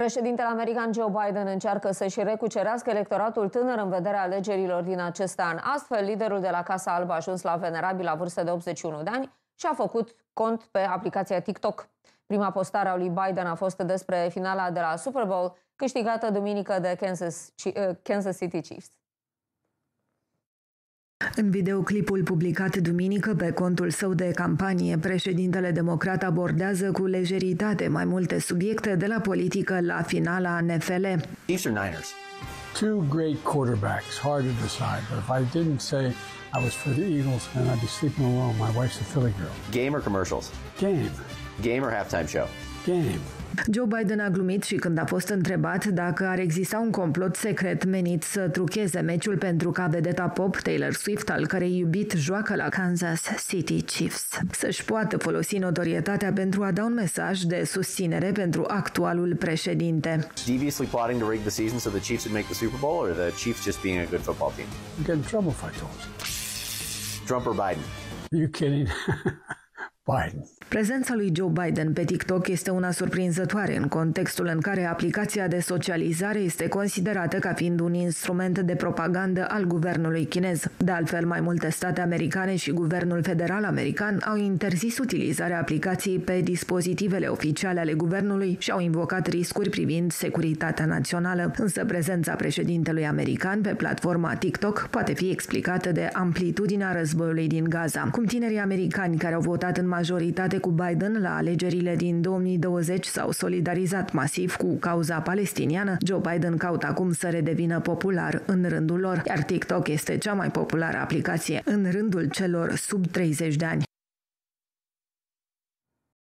Președintele american Joe Biden încearcă să-și recucerească electoratul tânăr în vederea alegerilor din acest an. Astfel, liderul de la Casa Albă a ajuns la venerabil la vârstă de 81 de ani și a făcut cont pe aplicația TikTok. Prima postare a lui Biden a fost despre finala de la Super Bowl, câștigată duminică de Kansas, Kansas City Chiefs. În videoclipul publicat duminică pe contul său de campanie, președintele democrat abordează cu lejeritate mai multe subiecte de la politică la finala NFL. Chiefs or Niners? Two great quarterbacks, hard to decide. But if I didn't say I was for the Eagles, then I'd be sleeping alone. My wife's a Philly girl. Game or commercials? Game. Game or halftime show? Game. Joe Biden a glumit și când a fost întrebat dacă ar exista un complot secret menit să trucheze meciul pentru ca vedeta pop Taylor Swift, al cărei iubit joacă la Kansas City Chiefs, să-și poată folosi notorietatea pentru a da un mesaj de susținere pentru actualul președinte. Deviously plotting to rig the season so the Chiefs would make the Super Bowl or the Chiefs just being a good football team? I'd get in trouble if I told you. Trump or Biden? Are you kidding? Biden. Prezența lui Joe Biden pe TikTok este una surprinzătoare în contextul în care aplicația de socializare este considerată ca fiind un instrument de propagandă al guvernului chinez. De altfel, mai multe state americane și guvernul federal american au interzis utilizarea aplicației pe dispozitivele oficiale ale guvernului și au invocat riscuri privind securitatea națională. Însă prezența președintelui american pe platforma TikTok poate fi explicată de amplitudinea războiului din Gaza. Cum tinerii americani care au votat în majoritate cu Biden la alegerile din 2020 s-au solidarizat masiv cu cauza palestiniană, Joe Biden caută acum să redevină popular în rândul lor, iar TikTok este cea mai populară aplicație în rândul celor sub 30 de ani.